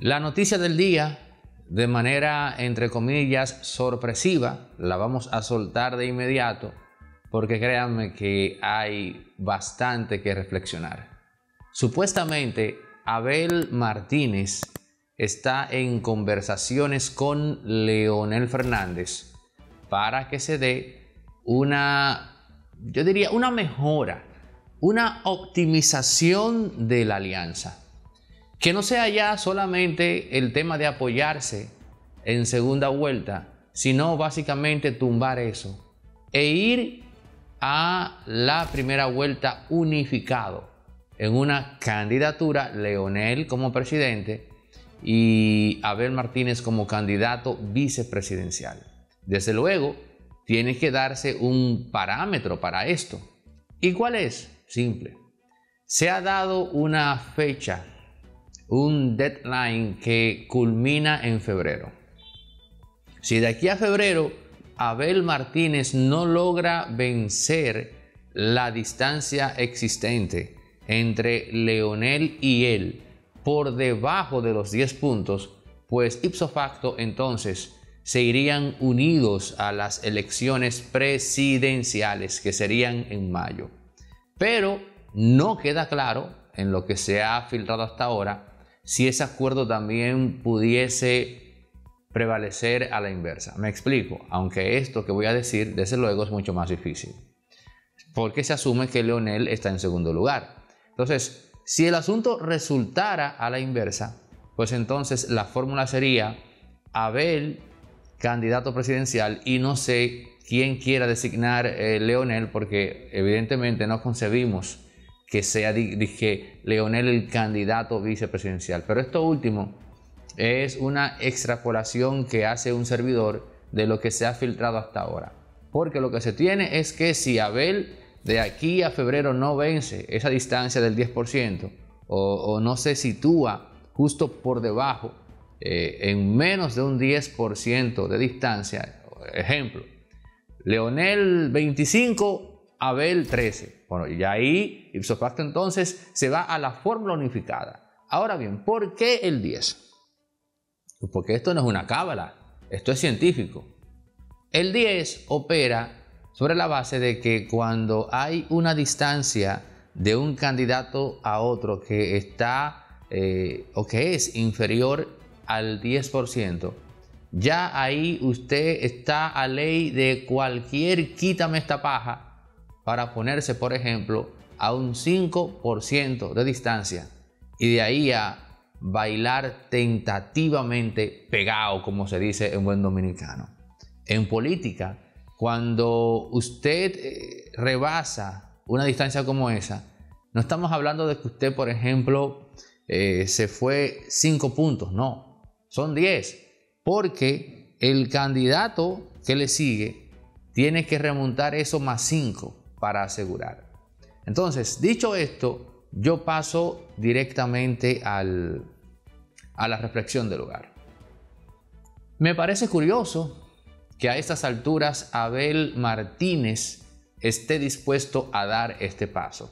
La noticia del día, de manera, entre comillas, sorpresiva, la vamos a soltar de inmediato, porque créanme que hay bastante que reflexionar. Supuestamente, Abel Martínez está en conversaciones con Leonel Fernández para que se dé una, yo diría, una mejora, una optimización de la alianza. Que no sea ya solamente el tema de apoyarse en segunda vuelta, sino básicamente tumbar eso e ir a la primera vuelta unificado en una candidatura, Leonel como presidente y Abel Martínez como candidato vicepresidencial. Desde luego, tiene que darse un parámetro para esto. ¿Y cuál es? Simple. Se ha dado una fecha un deadline que culmina en febrero. Si de aquí a febrero Abel Martínez no logra vencer la distancia existente entre Leonel y él por debajo de los 10 puntos, pues ipso facto entonces se irían unidos a las elecciones presidenciales que serían en mayo. Pero no queda claro en lo que se ha filtrado hasta ahora si ese acuerdo también pudiese prevalecer a la inversa. Me explico, aunque esto que voy a decir, desde luego, es mucho más difícil, porque se asume que Leonel está en segundo lugar. Entonces, si el asunto resultara a la inversa, pues entonces la fórmula sería Abel, candidato presidencial, y no sé quién quiera designar eh, Leonel, porque evidentemente no concebimos que sea, dije, Leonel el candidato vicepresidencial. Pero esto último es una extrapolación que hace un servidor de lo que se ha filtrado hasta ahora. Porque lo que se tiene es que si Abel de aquí a febrero no vence esa distancia del 10% o, no se sitúa justo por debajo, eh, en menos de un 10% de distancia, ejemplo, Leonel 25, Abel 13. Bueno, y ahí, ipso facto, entonces se va a la fórmula unificada. Ahora bien, ¿por qué el 10? Pues porque esto no es una cábala, esto es científico. El 10 opera sobre la base de que cuando hay una distancia de un candidato a otro que está eh, o que es inferior al 10%, ya ahí usted está a ley de cualquier quítame esta paja para ponerse, por ejemplo, a un 5% de distancia y de ahí a bailar tentativamente pegado, como se dice en buen dominicano. En política, cuando usted eh, rebasa una distancia como esa, no estamos hablando de que usted, por ejemplo, eh, se fue 5 puntos, no, son 10, porque el candidato que le sigue tiene que remontar eso más 5 para asegurar. Entonces, dicho esto, yo paso directamente al, a la reflexión del hogar. Me parece curioso que a estas alturas Abel Martínez esté dispuesto a dar este paso.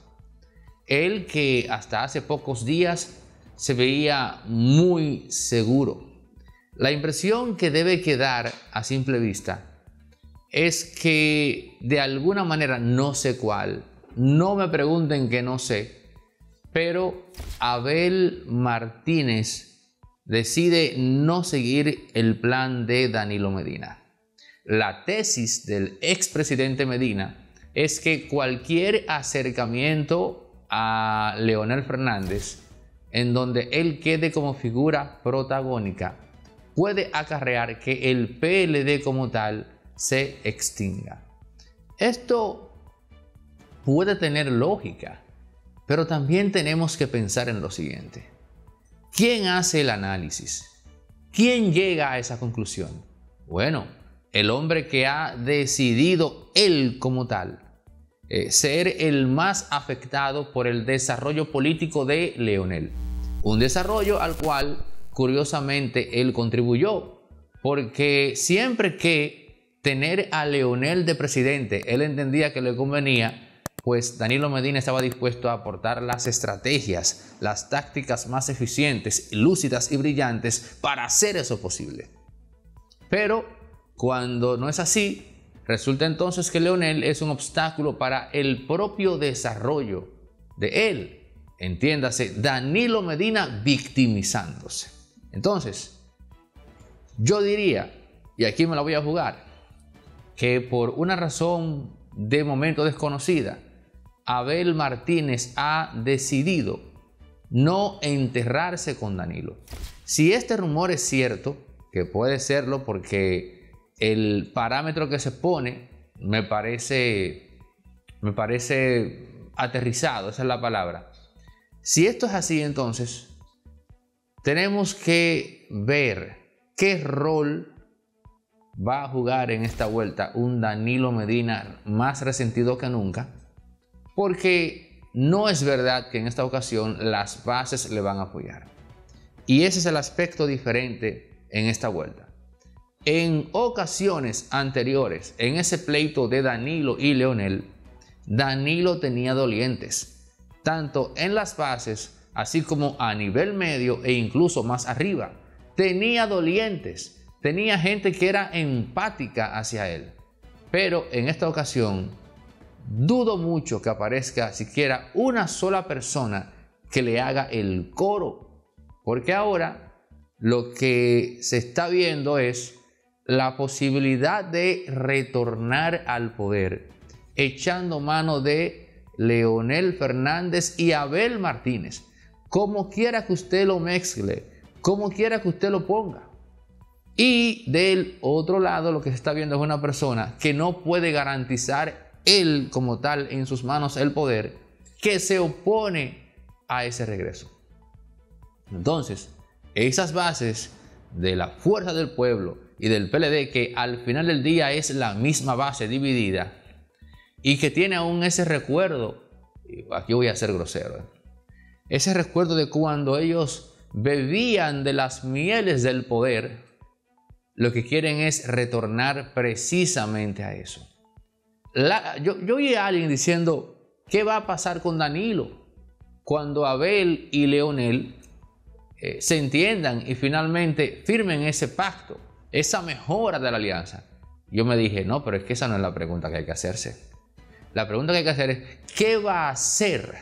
Él que hasta hace pocos días se veía muy seguro. La impresión que debe quedar a simple vista es que de alguna manera, no sé cuál, no me pregunten que no sé, pero Abel Martínez decide no seguir el plan de Danilo Medina. La tesis del expresidente Medina es que cualquier acercamiento a Leonel Fernández, en donde él quede como figura protagónica, puede acarrear que el PLD como tal se extinga. Esto puede tener lógica, pero también tenemos que pensar en lo siguiente. ¿Quién hace el análisis? ¿Quién llega a esa conclusión? Bueno, el hombre que ha decidido él como tal eh, ser el más afectado por el desarrollo político de Leonel. Un desarrollo al cual, curiosamente, él contribuyó, porque siempre que tener a Leonel de presidente, él entendía que le convenía pues Danilo Medina estaba dispuesto a aportar las estrategias, las tácticas más eficientes, lúcidas y brillantes para hacer eso posible. Pero cuando no es así, resulta entonces que Leonel es un obstáculo para el propio desarrollo de él. Entiéndase, Danilo Medina victimizándose. Entonces, yo diría, y aquí me la voy a jugar, que por una razón de momento desconocida, Abel Martínez ha decidido no enterrarse con Danilo. Si este rumor es cierto, que puede serlo porque el parámetro que se pone me parece, me parece aterrizado, esa es la palabra. Si esto es así, entonces tenemos que ver qué rol va a jugar en esta vuelta un Danilo Medina más resentido que nunca, porque no es verdad que en esta ocasión las bases le van a apoyar. Y ese es el aspecto diferente en esta vuelta. En ocasiones anteriores, en ese pleito de Danilo y Leonel, Danilo tenía dolientes, tanto en las bases, así como a nivel medio e incluso más arriba. Tenía dolientes, tenía gente que era empática hacia él. Pero en esta ocasión, dudo mucho que aparezca siquiera una sola persona que le haga el coro, porque ahora lo que se está viendo es la posibilidad de retornar al poder, echando mano de Leonel Fernández y Abel Martínez. Como quiera que usted lo mezcle, como quiera que usted lo ponga. Y del otro lado lo que se está viendo es una persona que no puede garantizar él como tal en sus manos el poder, que se opone a ese regreso. Entonces, esas bases de la fuerza del pueblo y del PLD, que al final del día es la misma base dividida y que tiene aún ese recuerdo, aquí voy a ser grosero, ese recuerdo de cuando ellos bebían de las mieles del poder, lo que quieren es retornar precisamente a eso. yo, oí a alguien diciendo, ¿qué va a pasar con Danilo cuando Abel y Leonel eh, se entiendan y finalmente firmen ese pacto, esa mejora de la alianza. Yo me dije, no, pero es que esa no es la pregunta que hay que hacerse. La pregunta que hay que hacer es, ¿qué va a hacer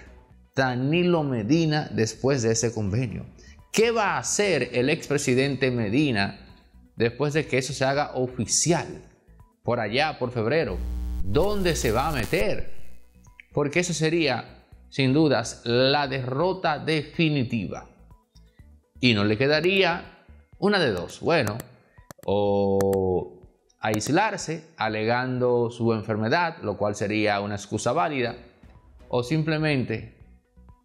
Danilo Medina después de ese convenio? ¿Qué va a hacer el expresidente Medina después de que eso se haga oficial? Por allá, por febrero. ¿Dónde se va a meter? Porque eso sería, sin dudas, la derrota definitiva y no le quedaría una de dos. Bueno, o aislarse alegando su enfermedad, lo cual sería una excusa válida, o simplemente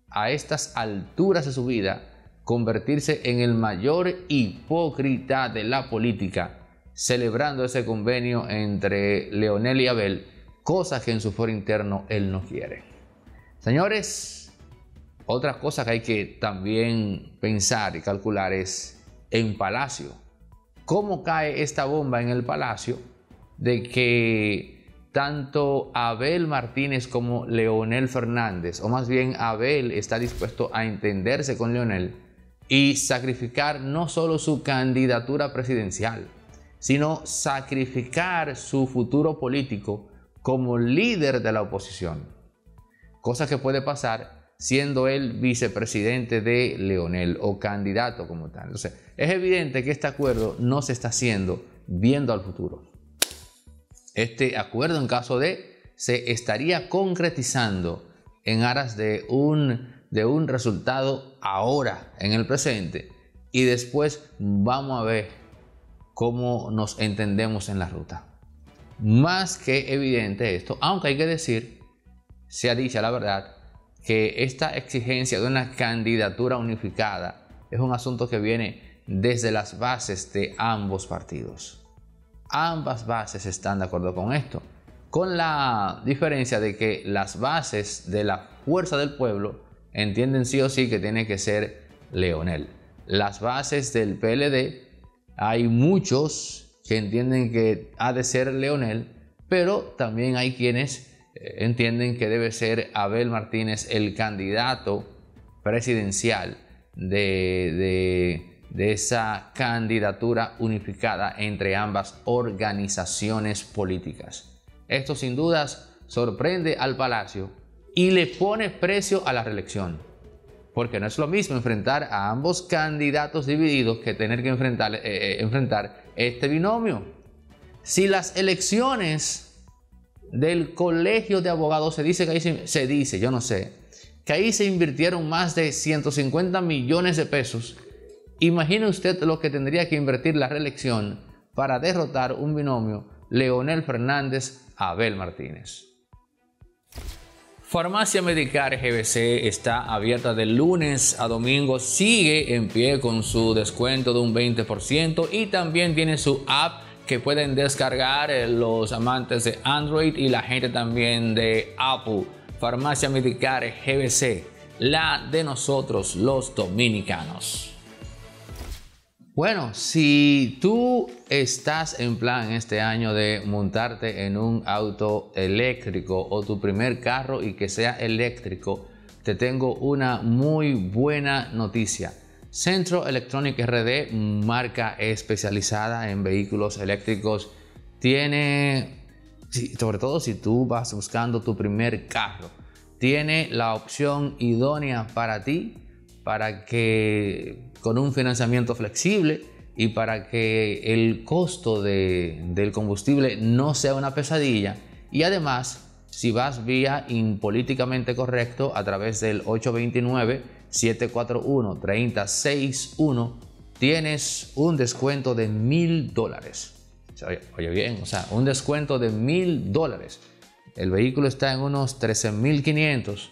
a estas alturas de su vida convertirse en el mayor hipócrita de la política, celebrando ese convenio entre Leonel y Abel, cosa que en su foro interno él no quiere. Señores, otra cosa que hay que también pensar y calcular es en Palacio. ¿Cómo cae esta bomba en el Palacio de que tanto Abel Martínez como Leonel Fernández, o más bien Abel está dispuesto a entenderse con Leonel y sacrificar no solo su candidatura presidencial, sino sacrificar su futuro político como líder de la oposición? Cosa que puede pasar siendo él vicepresidente de Leonel o candidato como tal. Entonces, es evidente que este acuerdo no se está haciendo viendo al futuro. Este acuerdo, en caso de, se estaría concretizando en aras de un, de un resultado ahora, en el presente, y después vamos a ver cómo nos entendemos en la ruta. Más que evidente esto, aunque hay que decir, sea dicha la verdad, que esta exigencia de una candidatura unificada es un asunto que viene desde las bases de ambos partidos. Ambas bases están de acuerdo con esto, con la diferencia de que las bases de la fuerza del pueblo entienden sí o sí que tiene que ser Leonel. Las bases del PLD, hay muchos que entienden que ha de ser Leonel, pero también hay quienes entienden que debe ser Abel Martínez el candidato presidencial de, de, esa candidatura unificada entre ambas organizaciones políticas. Esto sin dudas sorprende al Palacio y le pone precio a la reelección. Porque no es lo mismo enfrentar a ambos candidatos divididos que tener que enfrentar, eh, eh, enfrentar este binomio. Si las elecciones del colegio de abogados se dice que ahí se, se dice, yo no sé, que ahí se invirtieron más de 150 millones de pesos. Imagine usted lo que tendría que invertir la reelección para derrotar un binomio Leonel Fernández Abel Martínez. Farmacia Medicar GBC está abierta de lunes a domingo, sigue en pie con su descuento de un 20% y también tiene su app que pueden descargar eh, los amantes de Android y la gente también de Apple. Farmacia Medicar GBC, la de nosotros los dominicanos. Bueno, si tú estás en plan este año de montarte en un auto eléctrico o tu primer carro y que sea eléctrico, te tengo una muy buena noticia. Centro Electronic RD, marca especializada en vehículos eléctricos, tiene sobre todo si tú vas buscando tu primer carro, tiene la opción idónea para ti, para que con un financiamiento flexible y para que el costo del combustible no sea una pesadilla. Y además, si vas vía impolíticamente correcto a través del 829-741-3061, tienes un descuento de mil dólares. Oye, bien, o sea, un descuento de mil dólares. El vehículo está en unos 13.500,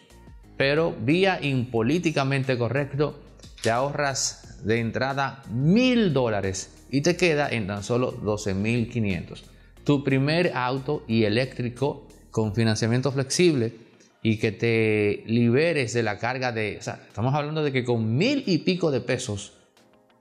pero vía impolíticamente correcto te ahorras de entrada mil dólares y te queda en tan solo 12.500. Tu primer auto y eléctrico con financiamiento flexible y que te liberes de la carga de, o sea, estamos hablando de que con mil y pico de pesos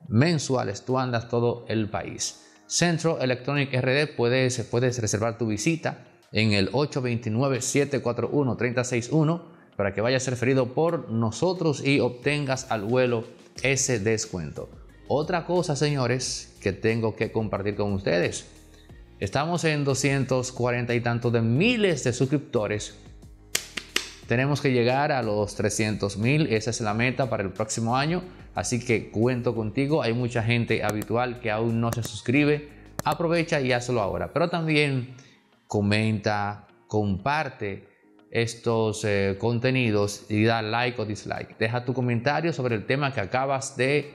mensuales tú andas todo el país. Centro Electronic RD puedes, puedes reservar tu visita en el 829-741-361 para que vayas referido por nosotros y obtengas al vuelo ese descuento. Otra cosa, señores, que tengo que compartir con ustedes. Estamos en 240 y tantos de miles de suscriptores. Tenemos que llegar a los 300 mil. Esa es la meta para el próximo año. Así que cuento contigo. Hay mucha gente habitual que aún no se suscribe. Aprovecha y hazlo ahora. Pero también comenta, comparte estos eh, contenidos y da like o dislike. Deja tu comentario sobre el tema que acabas de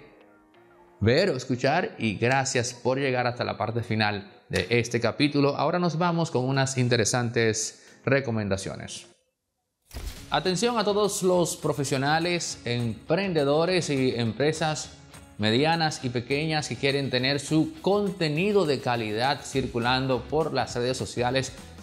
ver o escuchar y gracias por llegar hasta la parte final de este capítulo. Ahora nos vamos con unas interesantes recomendaciones. Atención a todos los profesionales, emprendedores y empresas medianas y pequeñas que quieren tener su contenido de calidad circulando por las redes sociales,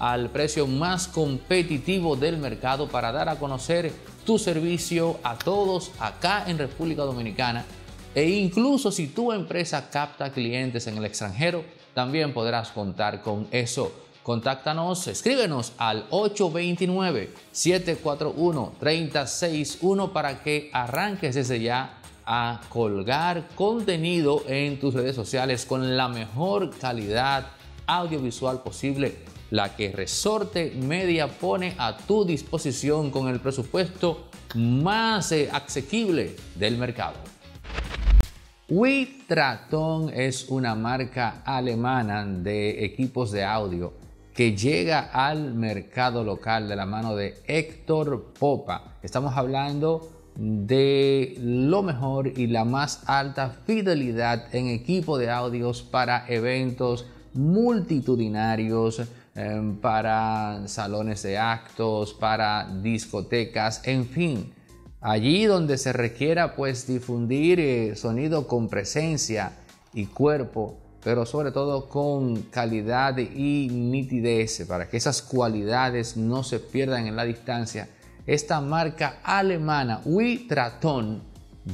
al precio más competitivo del mercado para dar a conocer tu servicio a todos acá en República Dominicana. E incluso si tu empresa capta clientes en el extranjero, también podrás contar con eso. Contáctanos, escríbenos al 829-741-361 para que arranques desde ya a colgar contenido en tus redes sociales con la mejor calidad audiovisual posible, la que Resorte Media pone a tu disposición con el presupuesto más eh, asequible del mercado. Witraton es una marca alemana de equipos de audio que llega al mercado local de la mano de Héctor Popa. Estamos hablando de lo mejor y la más alta fidelidad en equipo de audios para eventos multitudinarios, em, para salones de actos, para discotecas, en fin. Allí donde se requiera pues difundir eh, sonido con presencia y cuerpo, pero sobre todo con calidad y nitidez para que esas cualidades no se pierdan en la distancia. Esta marca alemana Witraton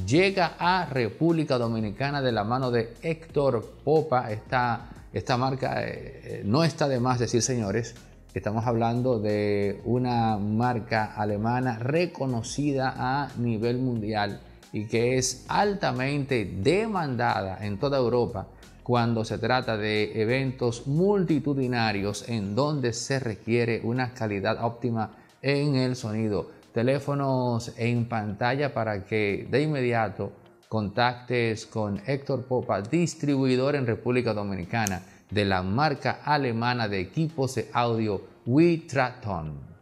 llega a República Dominicana de la mano de Héctor Popa. Esta, esta marca eh, eh, no está de más decir, señores, Estamos hablando de una marca alemana reconocida a nivel mundial y que es altamente demandada en toda Europa cuando se trata de eventos multitudinarios en donde se requiere una calidad óptima en el sonido. Teléfonos en pantalla para que de inmediato contactes con Héctor Popa, distribuidor en República Dominicana de la marca alemana de equipos de audio Witraton.